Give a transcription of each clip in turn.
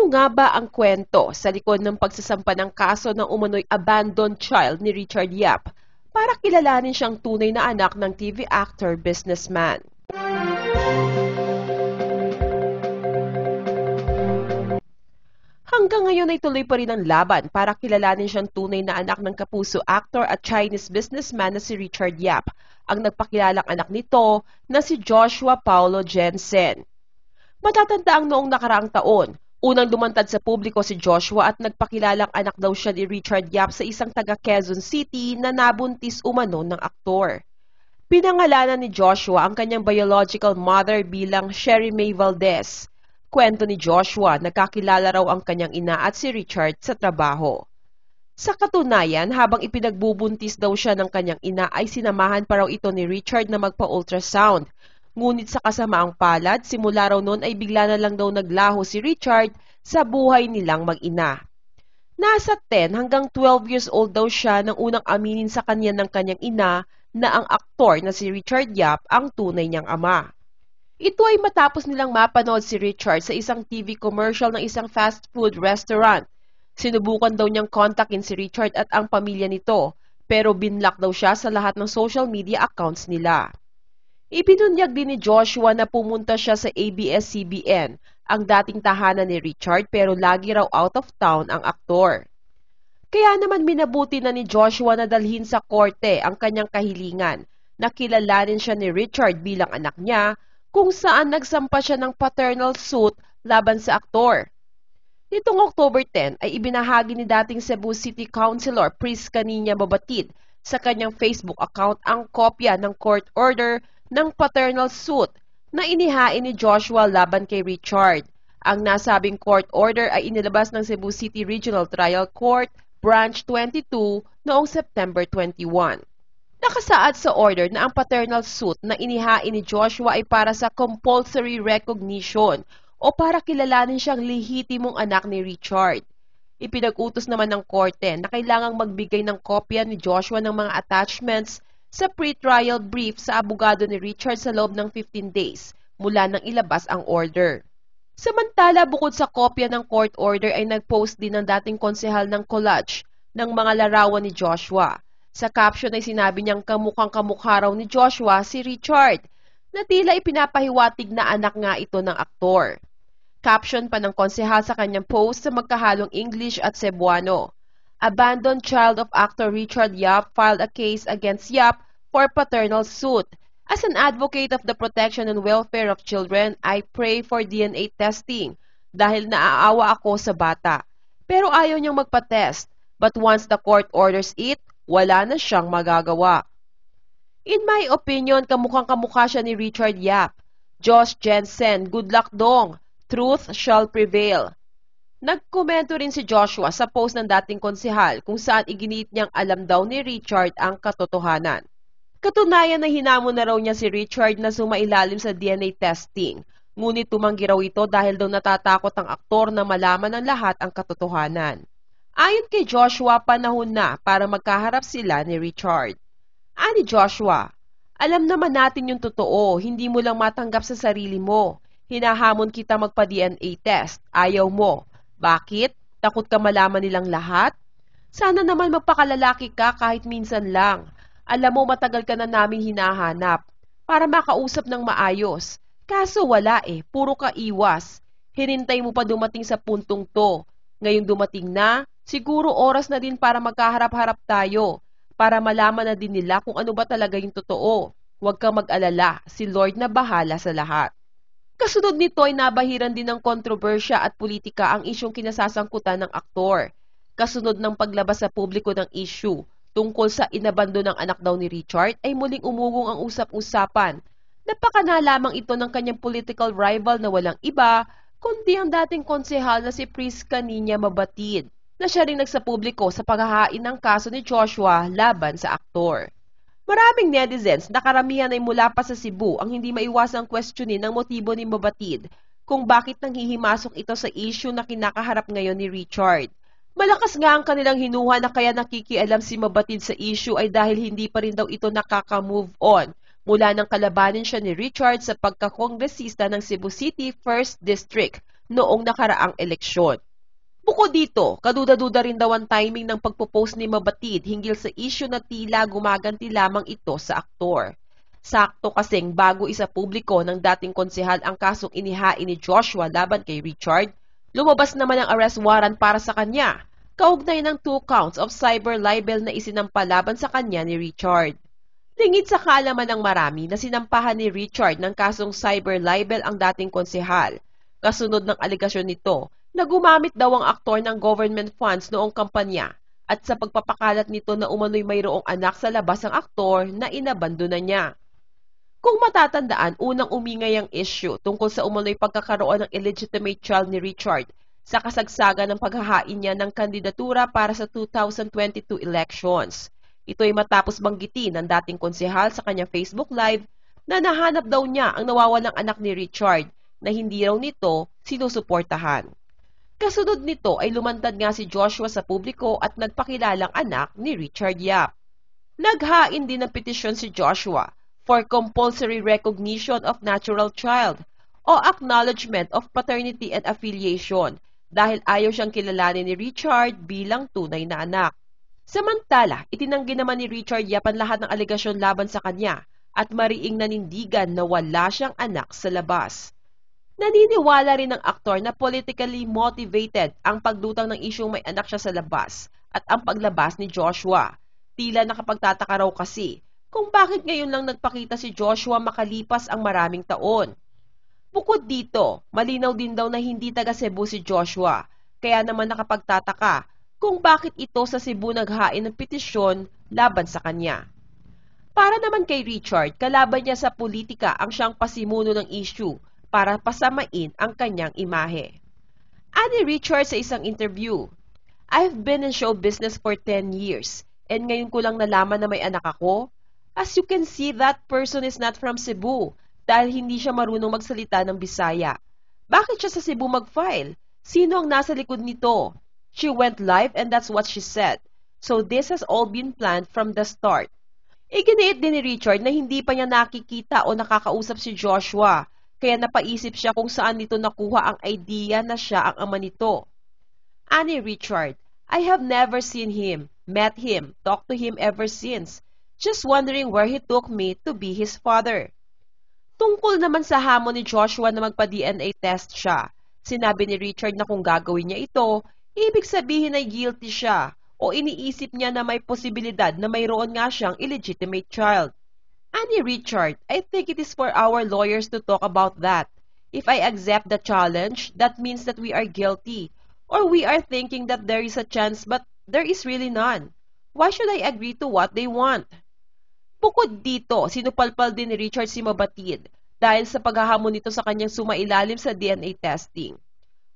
Ano nga ba ang kwento sa likod ng pagsasampa ng kaso ng umano'y abandoned child ni Richard Yap para kilalanin siyang tunay na anak ng TV actor businessman? Hanggang ngayon ay tuloy pa rin ang laban para kilalanin siyang tunay na anak ng kapuso actor at Chinese businessman na si Richard Yap, ang nagpakilalang anak nito na si Joshua Paulo Jensen. Matatanda ang noong nakaraang taon, unang lumantad sa publiko si Joshua at nagpakilalang anak daw siya ni Richard Yap sa isang taga Quezon City na nabuntis umano ng aktor. Pinangalanan ni Joshua ang kanyang biological mother bilang Sherry May Valdez. Kwento ni Joshua, nagkakilala raw ang kanyang ina at si Richard sa trabaho. Sa katunayan, habang ipinagbubuntis daw siya ng kanyang ina ay sinamahan pa raw ito ni Richard na magpa-ultrasound. Ngunit sa kasamaang palad, simula raw noon ay bigla na lang daw naglaho si Richard sa buhay nilang mag-ina. Nasa 10 hanggang 12 years old daw siya nang unang aminin sa kanya ng kanyang ina na ang aktor na si Richard Yap ang tunay niyang ama. Ito ay matapos nilang mapanood si Richard sa isang TV commercial ng isang fast food restaurant. Sinubukan daw niyang kontakin si Richard at ang pamilya nito, pero binlock daw siya sa lahat ng social media accounts nila. Ibinunyag din ni Joshua na pumunta siya sa ABS-CBN, ang dating tahanan ni Richard pero lagi raw out of town ang aktor. Kaya naman minabuti na ni Joshua na dalhin sa korte ang kanyang kahilingan na kilalanin siya ni Richard bilang anak niya kung saan nagsampa siya ng paternal suit laban sa aktor. Nitong October 10 ay ibinahagi ni dating Cebu City Councilor Pris Caninia Babatid sa kanyang Facebook account ang kopya ng court order ng paternal suit na inihain ni Joshua laban kay Richard. Ang nasabing court order ay inilabas ng Cebu City Regional Trial Court Branch 22 noong September 21. Nakasaad sa order na ang paternal suit na inihain ni Joshua ay para sa compulsory recognition o para kilalanin siyang lehitimong anak ni Richard. Ipinag-utos naman ng korte na kailangang magbigay ng kopya ni Joshua ng mga attachments sa pre-trial brief sa abogado ni Richard sa loob ng 15 days mula nang ilabas ang order. Samantala, bukod sa kopya ng court order ay nag-post din ng dating konsehal ng collage ng mga larawan ni Joshua sa caption ay sinabi niyang kamukhang kamukha raw ni Joshua si Richard, na tila ipinapahiwatig na anak nga ito ng aktor. Caption pa ng konsehal sa kanyang post sa magkahalong English at Cebuano. Abandoned child of actor Richard Yap filed a case against Yap for paternal suit. As an advocate of the protection and welfare of children, I pray for DNA testing dahil naaawa ako sa bata. Pero ayaw niyang magpa-test. But once the court orders it, wala na siyang magagawa. In my opinion, kamukhang kamukha siya ni Richard Yap. Josh Jensen, good luck dong. Truth shall prevail. Nagkomento rin si Joshua sa post ng dating konsehal kung saan iginit niyang alam daw ni Richard ang katotohanan. Katunayan na hinamon na raw niya si Richard na sumailalim sa DNA testing, ngunit tumanggi raw ito dahil daw natatakot ang aktor na malaman ng lahat ang katotohanan. Ayon kay Joshua, panahon na para magkaharap sila ni Richard. Ani Joshua, alam naman natin yung totoo, hindi mo lang matanggap sa sarili mo. Hinahamon kita magpa-DNA test, ayaw mo. Bakit? Takot ka malaman nilang lahat? Sana naman magpakalalaki ka kahit minsan lang. Alam mo matagal ka na naming hinahanap para makausap ng maayos. Kaso wala eh, puro ka iwas. Hinintay mo pa dumating sa puntong to. Ngayong dumating na, Siguro oras na din para magkaharap-harap tayo, para malaman na din nila kung ano ba talaga yung totoo. Huwag kang mag-alala, si Lord na bahala sa lahat. Kasunod nito ay nabahiran din ng kontrobersya at politika ang isyong kinasasangkutan ng aktor. Kasunod ng paglabas sa publiko ng issue tungkol sa inabando ng anak daw ni Richard ay muling umugong ang usap-usapan. Napaka na lamang ito ng kanyang political rival na walang iba, kundi ang dating konsehal na si Priska Ninya Mabatid na siya rin nagsapubliko sa paghahain ng kaso ni Joshua laban sa aktor. Maraming netizens na karamihan ay mula pa sa Cebu ang hindi maiwasang questionin ng motibo ni Mabatid kung bakit nanghihimasok ito sa issue na kinakaharap ngayon ni Richard. Malakas nga ang kanilang hinuha na kaya nakikialam si Mabatid sa issue ay dahil hindi pa rin daw ito nakaka-move on mula nang kalabanin siya ni Richard sa pagkakongresista ng Cebu City 1st District noong nakaraang eleksyon. Bukod dito, kaduda-duda rin daw ang timing ng pagpo-post ni Mabatid hinggil sa issue na tila gumaganti lamang ito sa aktor. Sakto kasing bago isa publiko ng dating konsehal ang kasong inihain ni Joshua laban kay Richard, lumabas naman ang arrest warrant para sa kanya, kaugnay ng two counts of cyber libel na isinampa laban sa kanya ni Richard. Lingid sa kalaman ng marami na sinampahan ni Richard ng kasong cyber libel ang dating konsehal, kasunod ng aligasyon nito na gumamit daw ang aktor ng government funds noong kampanya at sa pagpapakalat nito na umano'y mayroong anak sa labas ang aktor na inabandona niya. Kung matatandaan, unang umingay ang issue tungkol sa umano'y pagkakaroon ng illegitimate child ni Richard sa kasagsagan ng paghahain niya ng kandidatura para sa 2022 elections. Ito ay matapos banggitin ng dating konsehal sa kanyang Facebook Live na nahanap daw niya ang nawawalang anak ni Richard na hindi raw nito sinusuportahan. Kasunod nito ay lumantad nga si Joshua sa publiko at nagpakilalang anak ni Richard Yap. Naghain din ng petisyon si Joshua for compulsory recognition of natural child o acknowledgement of paternity and affiliation dahil ayaw siyang kilalanin ni Richard bilang tunay na anak. Samantala, itinanggi naman ni Richard Yap ang lahat ng alegasyon laban sa kanya at mariing nanindigan na wala siyang anak sa labas. Naniniwala rin ng aktor na politically motivated ang pagdutang ng isyong may anak siya sa labas at ang paglabas ni Joshua. Tila nakapagtataka raw kasi kung bakit ngayon lang nagpakita si Joshua makalipas ang maraming taon. Bukod dito, malinaw din daw na hindi taga Cebu si Joshua, kaya naman nakapagtataka kung bakit ito sa Cebu naghain ng petisyon laban sa kanya. Para naman kay Richard, kalaban niya sa politika ang siyang pasimuno ng issue para pasamain ang kanyang imahe. Ani Richards sa isang interview, I've been in show business for 10 years and ngayon ko lang nalaman na may anak ako. As you can see, that person is not from Cebu dahil hindi siya marunong magsalita ng Bisaya. Bakit siya sa Cebu mag-file? Sino ang nasa likod nito? She went live and that's what she said. So this has all been planned from the start. Iginiit din ni Richard na hindi pa niya nakikita o nakakausap si Joshua kaya napaisip siya kung saan nito nakuha ang idea na siya ang ama nito. Ani Richard, I have never seen him, met him, talked to him ever since, just wondering where he took me to be his father. Tungkol naman sa hamon ni Joshua na magpa-DNA test siya, sinabi ni Richard na kung gagawin niya ito, ibig sabihin ay guilty siya o iniisip niya na may posibilidad na mayroon nga siyang illegitimate child. Annie Richard, I think it is for our lawyers to talk about that. If I accept the challenge, that means that we are guilty. Or we are thinking that there is a chance but there is really none. Why should I agree to what they want? Bukod dito, sinupalpal din ni Richard si Mabatid dahil sa paghahamon nito sa kanyang sumailalim sa DNA testing.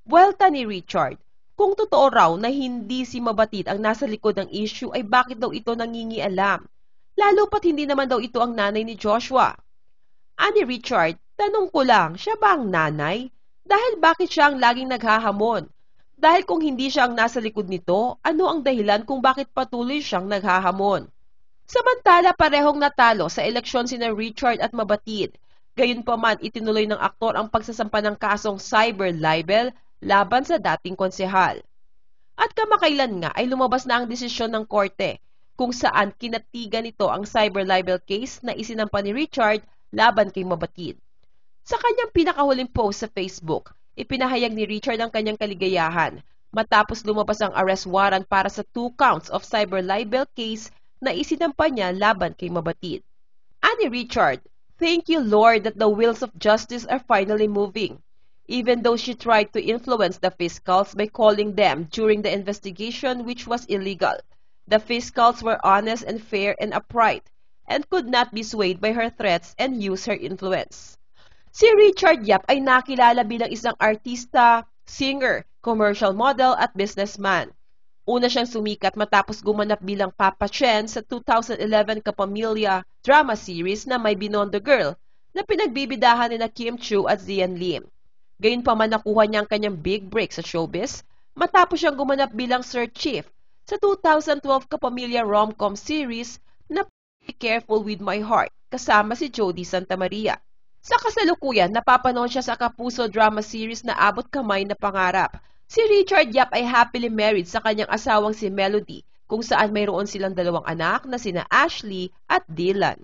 Welta ni Richard, kung totoo raw na hindi si Mabatid ang nasa likod ng issue ay bakit daw ito nangingialam? Lalo pat hindi naman daw ito ang nanay ni Joshua. Ani Richard, tanong ko lang, siya ba ang nanay? Dahil bakit siya ang laging naghahamon? Dahil kung hindi siya ang nasa likod nito, ano ang dahilan kung bakit patuloy siyang naghahamon? Samantala parehong natalo sa eleksyon sina Richard at Mabatid. Gayunpaman itinuloy ng aktor ang pagsasampa ng kasong cyber libel laban sa dating konsehal. At kamakailan nga ay lumabas na ang desisyon ng korte kung saan kinatigan nito ang cyber libel case na isinampa ni Richard laban kay Mabatid. Sa kanyang pinakahuling post sa Facebook, ipinahayag ni Richard ang kanyang kaligayahan matapos lumabas ang arrest warrant para sa two counts of cyber libel case na isinampa niya laban kay Mabatid. Ani Richard, thank you Lord that the wheels of justice are finally moving. Even though she tried to influence the fiscals by calling them during the investigation which was illegal, The fiscals were honest and fair and upright, and could not be swayed by her threats and use her influence. Si Richard Yap ay nakilala bilang isang artista, singer, commercial model at businessman. Una siyang sumikat matapos gumanap bilang Papa Chen sa 2011 Kapamilya drama series na May Binondo Girl na pinagbibidahan ni na Kim Chu at Zian Lim. Gayunpaman nakuha niya ang kanyang big break sa showbiz matapos siyang gumanap bilang Sir Chief sa 2012 kapamilya rom-com series na Be Careful With My Heart kasama si Jody Santa Maria. Sa kasalukuyan, napapanood siya sa kapuso drama series na Abot Kamay na Pangarap. Si Richard Yap ay happily married sa kanyang asawang si Melody, kung saan mayroon silang dalawang anak na sina Ashley at Dylan.